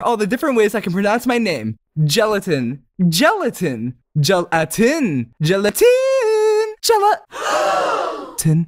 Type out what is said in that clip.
all the different ways I can pronounce my name. Gelatin, gelatin, gelatin, gelatin, gelatin.